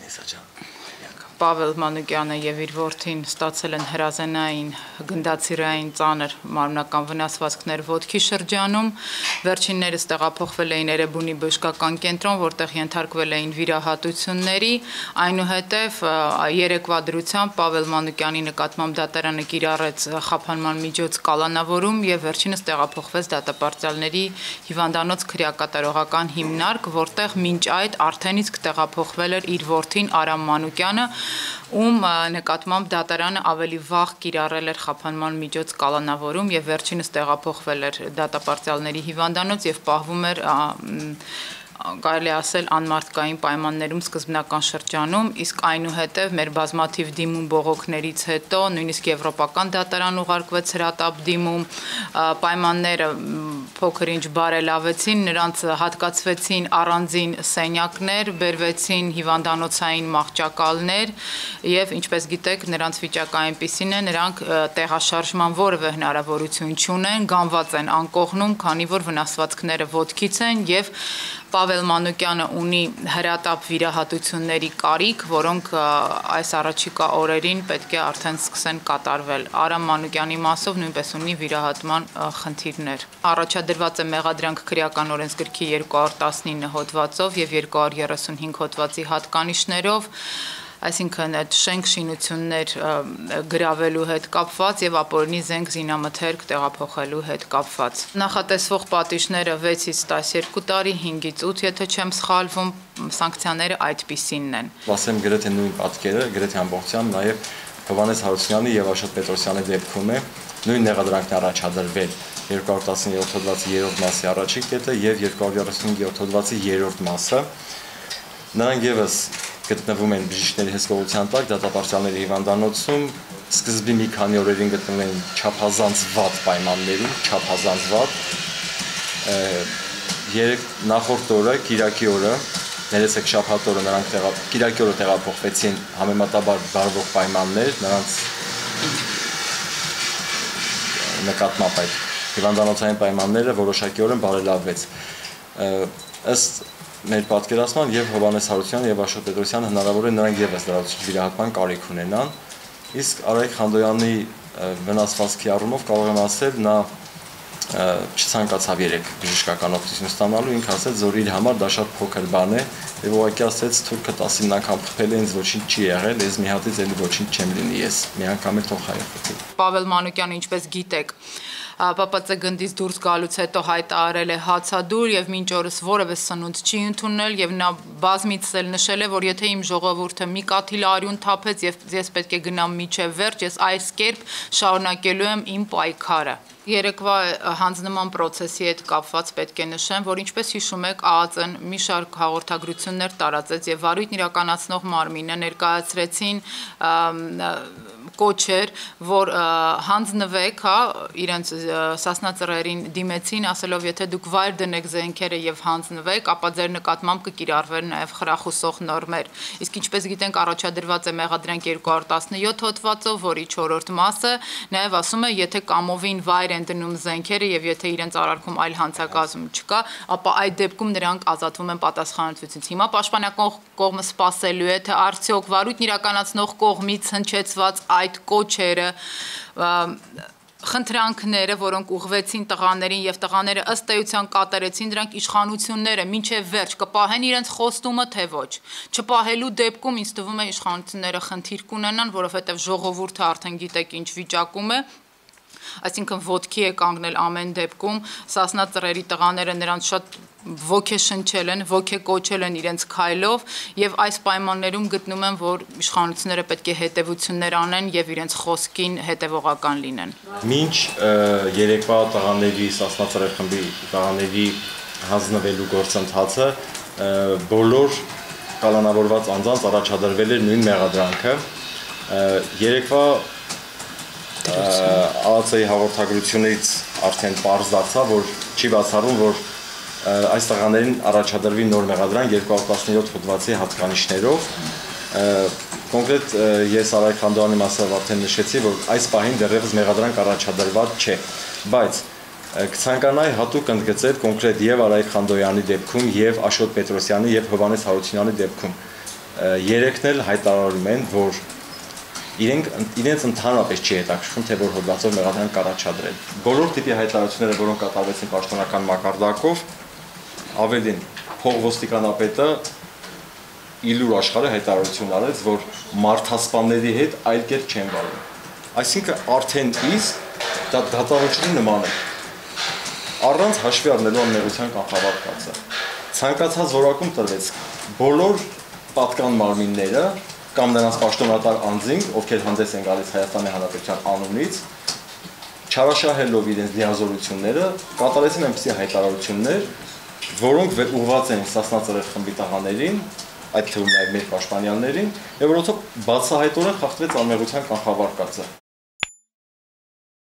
ねさちゃん。Պավել Մանուկյանը եւ իր որդին ստացել են հրազենային գնդացիրային ծանր մարմնական վնասվածքներ ոտքի շրջանում։ Վերջիններս տեղափոխվել էին Երևանի բժշկական կենտրոն, որտեղ ենթարկվել էին վիրահատությունների։ Այնուհետև երեկվա դրությամբ Պավել Մանուկյանի նկատմամբ դատարանը կիրառեց խափանման միջոց կալանավորում եւ վերջինս տեղափոխվեց դատապարտյալների հիվանդանոց քրեակատարողական հիմնարկ, որտեղ մինչ այդ արդեն իսկ տեղափոխվել էր իր որդին Արամ Մանուկյանը, ում նկատմամբ դատարանը ավելի վաղ կիրառել էր խափանման միջոց կալանավորում եւ վերջինս տեղափոխվել էր դատապարտյալների հիվանդանոց եւ պահվում էր կարելի ասել անմարտկային պայմաններում սկզբնական շրջանում, իսկ այնուհետև մեր բազմաթիվ դիմում բողոքներից հետո նույնիսկ եվրոպական դատարան ուղարկվեց հրատապ դիմում, պայմանները փոքր-ինչ բարելավեցին, նրանց հատկացվեցին առանձին սենյակներ, բերվեցին հիվանդանոցային մահճակալներ եւ ինչպես գիտեք, նրանց վիճակը այնպեսին է, նրանք տեղաշարժման որևէ հնարավորություն չունեն, գանված են անկողնում, քանի որ վնասվածքները ոտքից են եւ Պավել Մանուկյանը ունի հրատապ վիրահատությունների կարիք, որոնք այս առաջիկա օրերին պետք է արդեն սկսեն կատարվել։ Արամ Մանուկյանի մասով նույնպես ունի վիրահատման խնդիրներ։ Առաջադրված է մեղադրանք քրեական օրենսգրքի 219 հոդվածով եւ 235 հոդվածի հատկանիշներով այսինքն այդ շենք շինություններ գրավելու հետ կապված եւ ապօրինի զենք զինամթերք տեղափոխելու հետ կապված։ Նախատեսվող պատիժները 6-ից 12 տարի, 5-ից 8, եթե չեմ սխալվում, սանկցիաները այդպիսինն են։ Ասեմ գրեթե նույն պատկերը, գրեթե ամբողջությամբ նաեւ Հովանես Հարությունյանի եւ Աշոտ Պետրոսյանի դեպքում է նույն նեղադրանքն առաջադրվել 217 հոդվածի 3-րդ մասի առաջին կետը եւ 235 հոդվածի 3-րդ մասը նրանք եւս գտնվում են բժիշկների հսկողության տակ դատապարտյալների հիվանդանոցում սկզբի մի քանի օրերին գտնվում են չափազանց վատ պայմաններում, չափազանց վատ։ Երեք նախորդ օրը, Կիրակի օրը, ներեցեք շաբաթ օրը նրանք Կիրակի օրը տեղափոխվեցին համեմատաբար բարվող պայմաններ, նրանց նկատմամբ այդ հիվանդանոցային պայմանները որոշակիորեն բարելավվեց։ Ըստ մեր պատկերացման եւ Հովանես Հարության եւ Աշոտ Պետրոսյան հնարավոր է նրանք եւս լրացուցիչ վիրահատման կարիք ունենան։ Իսկ Արայք Խանդոյանի վնասվածքի առումով կարող եմ ասել նա չցանկացավ երեք բժշկական օգնություն ստանալու, ինքը ասաց, որ իր համար դա շատ փոքր բան է, եւ ուղղակի ասաց, թուրքը 19 անգամ խփել է, ինձ ոչինչ չի եղել, ես մի հատից էլի ոչինչ չեմ լինի ես։ Մի անգամ էլ թող հայը խփի։ Պավել Մանուկյանը, ինչպես գիտեք, ՊՊՑ գնդից դուրս գալուց հետո հայտարարել է հացադուր եւ մինչ օրս որևէ սնունդ չի ընդունել եւ նա բազմից էլ նշել է, որ եթե իմ ժողովուրդը մի կաթիլ արյուն թափեց եւ ես պետք է գնամ միջև վերջ, ես այս կերպ շարունակելու եմ իմ պայքարը։ Երեկվա հանձնման process-ի հետ կապված պետք է նշեմ, որ ինչպես հիշում եք, ԱԱԾ-ն մի շարք հաղորդագրություններ տարածեց եւ վարույթն իրականացնող մարմինը ներկայացրեցին կոչեր, որ հանձնվեք, հա, իրենց Սասնա ծռերին դիմեցին, ասելով, եթե դուք վայր դնեք զենքերը եւ հանձնվեք, ապա ձեր նկատմամբ կկիրառվեն նաեւ խրախուսող նորմեր։ Իսկ ինչպես գիտենք, առաջադրված է մեղադրանք 217 հոդվածով, որի 4-րդ մասը նաեւ ասում է, եթե կամովին վայր են դնում զենքերը եւ եթե իրենց արարքում այլ հանցակազմ չկա, ապա այդ դեպքում նրանք ազատվում են պատասխանատվությունից։ Հիմա պաշտպանական կողմը սпасելու է, թե արդյոք վարույթն իրականացնող կողմից հնչեցված այդ կոչերը խնդրանքները, որոնք ուղղվեցին տղաներին եւ տղաները ըստ էության կատարեցին դրանք իշխանությունները ինչեւ վերջ կպահեն իրենց խոստումը թե ոչ։ Չպահելու դեպքում ինձ թվում է իշխանությունները խնդիր կունենան, որովհետեւ ժողովուրդը արդեն գիտեք ինչ վիճակում է այսինքն ոդքի է կանգնել ամեն դեպքում սասնա ծռերի տղաները նրանց շատ ոգեշնչել են, ոգեկոչել են իրենց քայլով եւ այս պայմաններում գտնում են, որ իշխանությունները պետք է հետեւություններ անեն եւ իրենց խոսքին հետեւողական լինեն։ Մինչ երեկվա տղաների սասնածռեր խմբի տղաների հանձնվելու գործընթացը բոլոր կալանավորված անձանց առաջադրվել էր նույն մեղադրանքը երեկվա ԱԱՑ-ի հաղորդագրությունից արդեն པարզ դարձավ, որ չի բացառում, որ այս տղաներին առաջադրվի նոր մեղադրանք 217 հոդվածի հատկանիշներով կոնկրետ ես Արայք Խանդոյանի մասով արդեն նշեցի, որ այս պահին դեռևս մեղադրանք առաջադրված չէ, բայց Կցանկանայի հատուկ ընդգծել կոնկրետ եւ Արայիկ Խանդոյանի դեպքում եւ Աշոտ Պետրոսյանի եւ Հովանես Հարությունյանի դեպքում երեքն էլ հայտարարում են, որ իրենք իրենց ընդհանրապես չի հետաքրքրում թե որ հոդվածով մեղադրանք կառաջադրել։ Բոլոր տիպի հայտարարությունները, որոնք կատարվեցին պաշտոնական մակարդակով, ավելին փողոստիկանապետը իլուր աշխարհը հայտարարություն արեց, որ մարդասպանների հետ այլ կերպ չեն վարվում։ Այսինքն արդեն իսկ դա դատավճռի նման է։ Առանց հաշվի առնելու անմեղության կանխավարկածը։ Ցանկացած որակում տրվեց բոլոր պատկան մարմինները կամ նրանց պաշտոնատար անձինք, ովքեր հանդես են գալիս Հայաստանի Հանրապետության անունից, չարաշահելով իրենց լիազորությունները, կատարեցին այնպիսի հայտարարություններ, որոնք ուղղված են Սասնա ծռեր խմբի տղաներին, այդ թվում նաև մեր պաշտպանյաններին, եւ որոնցով բացահայտորեն խախտվեց անմեղության կանխավարկածը։